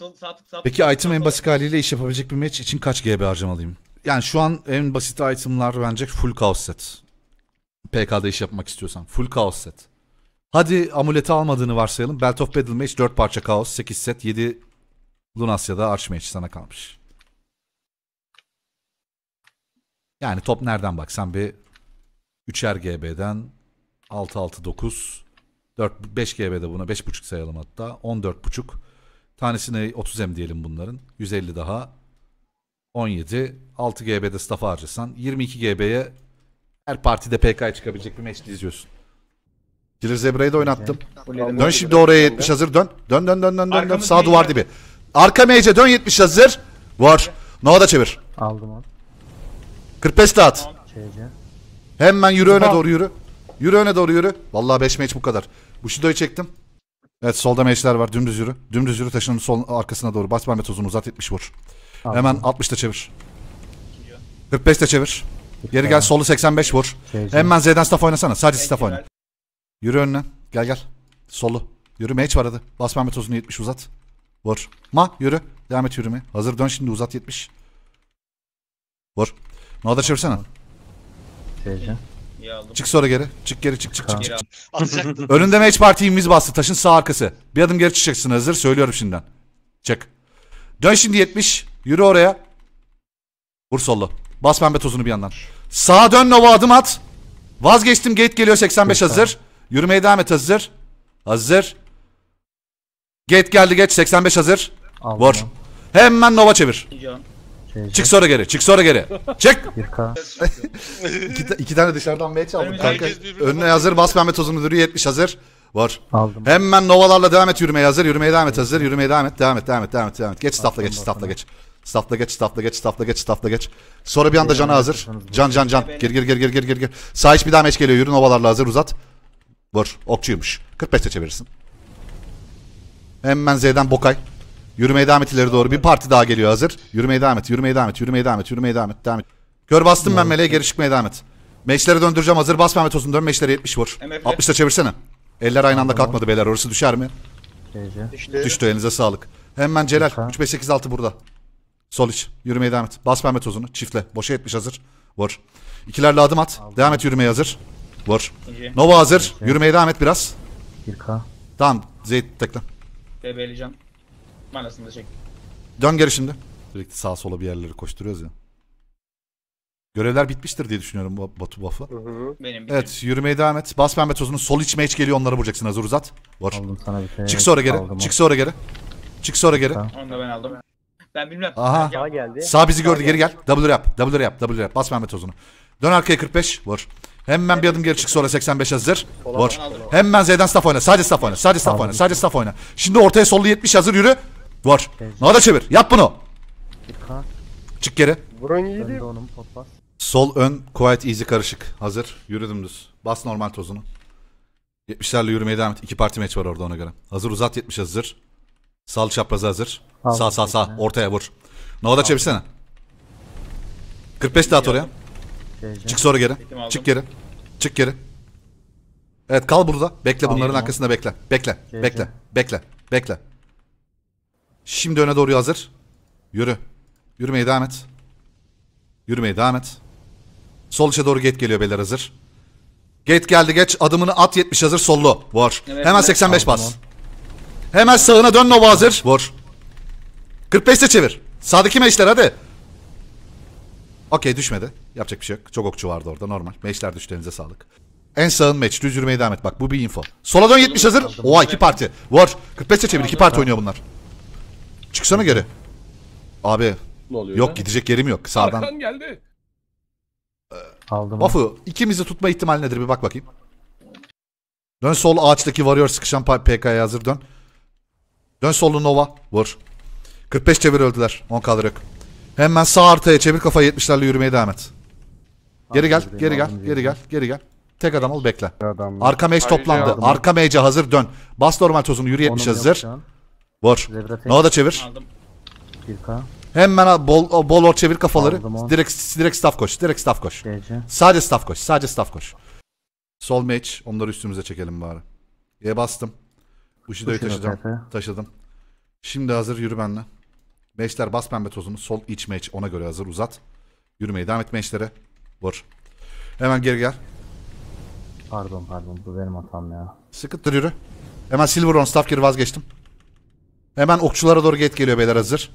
sol sağ tık sağ tık. Peki item en basit haliyle iş yapabilecek bir match için kaç GB harcamalıyım? Yani şu an en basit itemlar bence full chaos set. PK'da iş yapmak istiyorsan. Full chaos set. Hadi amuleti almadığını varsayalım. Belt of Battle Mage 4 parça chaos, 8 set, 7 Lunasya'da Archmage sana kalmış. Yani top nereden baksan bir 3'er GB'den 6 6 9 4 5 GB'de buna 5.5 sayalım hatta 14.5 tanesine 30 M diyelim bunların 150 daha 17 6 GB'de staff harcasan 22 GB'ye her partide PK çıkabilecek bir match izliyorsun. Killer Zebra'yı da oynattım. Dön şimdi oraya 70 hazır dön. Dön dön dön dön dön. dön. Sağ duvar dibi. Arka mage'e dön 70 hazır. Var. Nova da çevir. Aldım onu. 45 dağıt. CC. Hemen yürü öne doğru yürü. Yürü öne doğru yürü. Vallahi 5 match bu kadar. Bushido'yu çektim. Evet solda matchler var. Dümdüz yürü. Dümdüz yürü taşının sol arkasına doğru. Bas Mehmet uzun uzat 70 vur. Aldım. Hemen 60'ta çevir. 45'te çevir. Geri gel solu 85 vur. CC. Hemen Z'den staff oynasana. Sadece staff oyna. Yürü önüne. Gel gel. Solu. Yürü mage var hadi. Bas Mehmet uzun 70 uzat. Vur. Ma yürü. Devam et yürümeye. Hazır dön şimdi uzat 70. Vur. Noda çevirsene. CC. İyi aldım. Çık sonra geri. Çık geri çık çık çık. Çık. aldım. Atacaktım. Önünde match party inviz bastı. Taşın sağ arkası. Bir adım geri çıkacaksın hazır. Söylüyorum şimdiden. Çık. Dön şimdi 70. Yürü oraya. Vur sollu. Bas pembe tozunu bir yandan. Sağa dön Nova adım at. Vazgeçtim gate geliyor 85 Lütfen. hazır. Yürümeye devam et hazır. Hazır. Gate geldi geç 85 hazır. Aldım Vur. Hemen Nova çevir. Can. Çık sonra geri. Çık sonra geri. Çık. 1K. iki, ta- iki tane dışarıdan match aldım kanka. herkes birbirine Önüne bakıyor. hazır. Bas pembe tozunu duruyor 70 hazır. Vur. Aldım. Hemen novalarla devam et yürümeye hazır. Yürümeye devam et hazır. Yürümeye devam et. Devam et. Devam et. Devam et. Devam et. Geç staffla geç. Staffla geç. Staffla geç. Staffla geç. Staffla geç. Staffla geç. Sonra bir anda cana hazır. Can can can. Gir gir gir gir gir gir gir. Sağ iç bir daha meç geliyor. Yürü novalarla hazır uzat. Vur. Okçuymuş. 45'te çevirirsin. Hemen Z'den Bokay. Yürümeye devam et ileri doğru. Bir parti daha geliyor hazır. Yürümeye devam et. Yürümeye devam et. Yürümeye devam et. Yürümeye devam et. Devam et. Kör bastım ben meleğe geri çıkmaya devam et. Meşleri döndüreceğim hazır. Bas Mehmet olsun. Dön meşleri 70 vur. MF. 60'ta çevirsene. Eller aynı anda kalkmadı beyler. Orası düşer mi? CC. Düştü elinize sağlık. Hemen Celal. Lütfen. 3 5 8 6 burada. Sol iç. Yürümeye devam et. Bas pembe tozunu. Çiftle. Boşa 70 hazır. Vur. İkilerle adım at. Devam et yürümeye hazır. Vur. Nova hazır. Yürümeye devam et biraz. 1K. Tamam. Zeyt tekle. BB'li can. Manasını da çek. Dön geri şimdi. Sürekli sağa sola bir yerleri koşturuyoruz ya. Görevler bitmiştir diye düşünüyorum bu Batu. Benim bir Evet yürümeye devam et. Bas pembe tozunu. Sol iç meç geliyor onları vuracaksın hazır uzat. Vur. Aldım sana bir şey. Çık sonra geri. Aldım Çık sonra geri. Çık sonra geri. Tamam. Onu da ben aldım. Ben bilmem. Aha. Ya, geldi. Sağ bizi gördü geri gel. Double yap. Double yap. Double yap. Bas Mehmet tozunu. Dön arkaya 45. Vur. Hemen bir adım geri çık sonra 85 hazır. Vur. Hemen Z'den staff oyna. Sadece staff oyna. Sadece staff oyna. Sadece staff oyna. Şimdi ortaya sollu 70 hazır yürü. Vur. Nada çevir. Yap bunu. 1K. Çık geri. Önde onun pot bas. Sol ön quiet easy karışık. Hazır. Yürü dümdüz. Bas normal tozunu. 70'lerle yürümeye devam et. İki parti match var orada ona göre. Hazır uzat 70 hazır. Sağ çaprazı hazır. Aldım Sağ sağ sağ. Ortaya vur. Nada çevirsene. 45 de at oraya. CC. Çık sonra geri. Aldım. Çık geri. Çık geri. Evet kal burada. Bekle bunların arkasında bekle. Bekle. Bekle. Bekle. Bekle. Şimdi öne doğru hazır. Yürü. Yürümeye devam et. Yürümeye devam et. Sol içe doğru gate geliyor beyler hazır. Gate geldi geç. Adımını at 70 hazır sollu. Vur. Evet, Hemen evet. 85 Aldım bas. Hemen sağına dön Nova hazır. Vur. 45'te çevir. Sağdaki meşler hadi. Okey düşmedi. Yapacak bir şey yok. Çok okçu vardı orada normal. Meşler düştü elinize sağlık. En sağın meç. Düz yürümeye devam et. Bak bu bir info. Sola dön 70 hazır. Oha iki parti. Vur. 45'te çevir. iki parti oynuyor bunlar. Çıksana geri. Abi Ne oluyor? yok gidecek yerim yok. Sağdan. Arkan geldi. Aldım onu. Bafu ikimizi tutma ihtimali nedir bir bak bakayım. Dön sol ağaçtaki warrior sıkışan PK'ya hazır dön. Dön sollu Nova. Vur. 45 çevir öldüler. 10 kalır yok. Hemen sağ ortaya çevir kafayı 70'lerle yürümeye devam et. Geri gel, Aldım, geri gel, aldım, geri gel, geri gel. Tek adam ol bekle. Arka mage toplandı. aldım. Arka mage'e hazır dön. Bas normal tozunu yürü 70 Onun yok hazır. Vur. Zebra tek. Da çevir. Aldım. 1K. Hemen al- bol bol or çevir kafaları. Aldım onu. Direkt direkt staff koş. Direkt staff koş. CC. Sadece staff koş. Sadece staff koş. Sol mage. Onları üstümüze çekelim bari. E bastım. Bushido'yu Bushido taşıdım. tepe. Taşıdım. Şimdi hazır yürü benle. Meşler bas pembe tozunu. Sol iç meç ona göre hazır uzat. Yürümeye devam et meşlere. Vur. Hemen geri gel. Pardon pardon bu benim hatam ya. Sıkıntır yürü. Hemen Silver on staff geri vazgeçtim. Hemen okçulara doğru gate geliyor beyler hazır.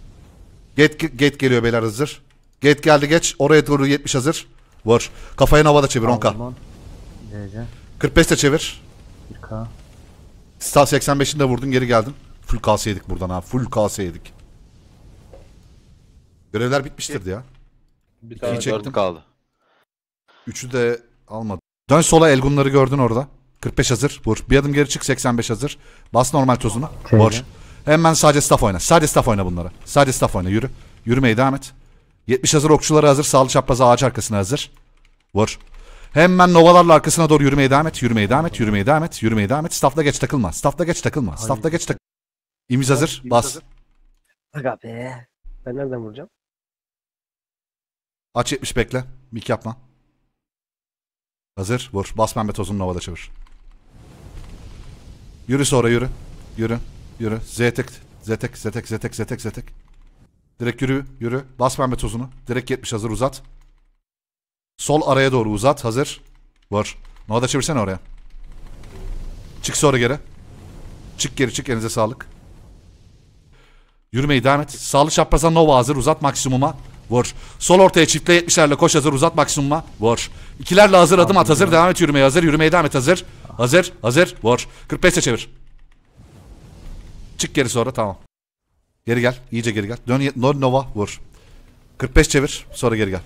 Gate, gate geliyor beyler hazır. Gate geldi geç. Oraya doğru 70 hazır. Vur. Kafayı havada çevir 10k. Aldım on. CC. 45 de çevir. 1K. Star 85'ini de vurdun geri geldin. Full KS yedik buradan ha. Full KS yedik. Görevler bitmiştirdi ya. Bir tane çektim. kaldı. Üçü de almadı. Dön sola Elgunları gördün orada. 45 hazır. Vur. Bir adım geri çık 85 hazır. Bas normal tozunu. Vur. Hemen sadece staff oyna. Sadece staff oyna bunlara. Sadece staff oyna. Yürü. Yürümeye devam et. 70 hazır okçuları hazır. Sağlı çapraza ağaç arkasına hazır. Vur. Hemen novalarla arkasına doğru yürümeye devam et. Yürümeye devam et. Yürümeye devam et. Yürümeye devam et. Staff'la geç takılma. Staff'la geç takılma. Staff'la geç takılma. İmiz hazır. Bas. Aga be. Ben nereden vuracağım? Aç 70 bekle. Mik yapma. Hazır. Vur. Bas pembe tozunu novada çevir. Yürü sonra yürü. Yürü. Yürü. Zetek. Zetek. Zetek. Zetek. Zetek. Zetek. Direkt yürü. Yürü. Bas pembe tozunu. Direkt 70 hazır uzat. Sol araya doğru uzat. Hazır. Vur. Novada çevirsene oraya. Çık sonra geri. Çık geri çık. Elinize sağlık. Yürümeyi devam et. Sağlı çapraza Nova hazır. Uzat maksimuma. Vur. Sol ortaya çiftle 70'lerle koş hazır. Uzat maksimuma. Vur. İkilerle hazır adım at hazır. Devam et yürümeye hazır. Yürümeye devam et hazır. Hazır. Hazır. Vur. 45'e çevir. Çık geri sonra tamam. Geri gel. İyice geri gel. Dön, dön Nova. Vur. 45 çevir. Sonra geri gel.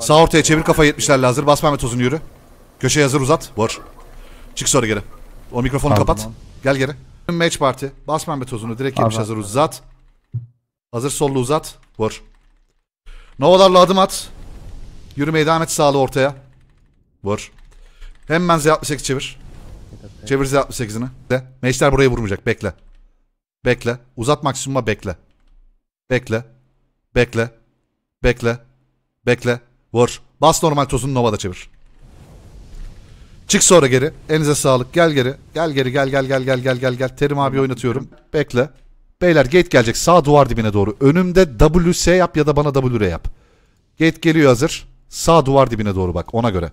Sağ ortaya çevir kafayı 70'lerle hazır. Bas Mehmet uzun yürü. Köşeye hazır uzat. Vur. Çık sonra geri. O mikrofonu Pardon. kapat. Gel geri. Match party. Bas Mehmet tozunu. Direkt 70 Abi. hazır uzat. Hazır sollu uzat. Vur. Novalarla adım at. Yürümeye devam et sağlı ortaya. Vur. Hemen Z68 çevir. Çevir Z68'ini. De. Meşler buraya vurmayacak. Bekle. Bekle. Uzat maksimuma bekle. Bekle. Bekle. Bekle. Bekle. Vur. Bas normal tozunu Nova'da çevir. Çık sonra geri. Elinize sağlık. Gel geri. Gel geri. Gel gel gel gel gel gel gel. Terim abi oynatıyorum. Bekle. Beyler gate gelecek. Sağ duvar dibine doğru. Önümde WS yap ya da bana WR yap. Gate geliyor hazır. Sağ duvar dibine doğru bak ona göre.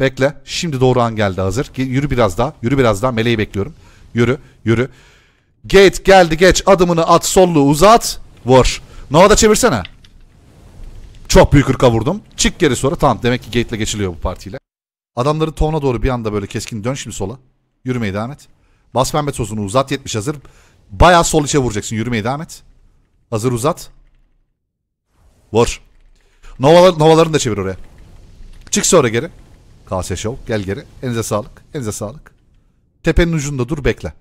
Bekle. Şimdi doğru an geldi hazır. Yürü biraz daha. Yürü biraz daha. Meleği bekliyorum. Yürü. Yürü. Gate geldi geç. Adımını at. Sollu uzat. Vur. Nova'da çevirsene. Çok büyük ırka vurdum. Çık geri sonra. Tamam demek ki gate'le geçiliyor bu partiyle. Adamların tonuna doğru bir anda böyle keskin dön şimdi sola. Yürümeye devam et. Bas pembe tozunu uzat 70 hazır. Bayağı sol içe vuracaksın. Yürümeye devam et. Hazır uzat. Vur. Novalar, novalarını da çevir oraya. Çık sonra geri. KS Show. Gel geri. Elinize sağlık. Elinize sağlık. Tepenin ucunda dur bekle.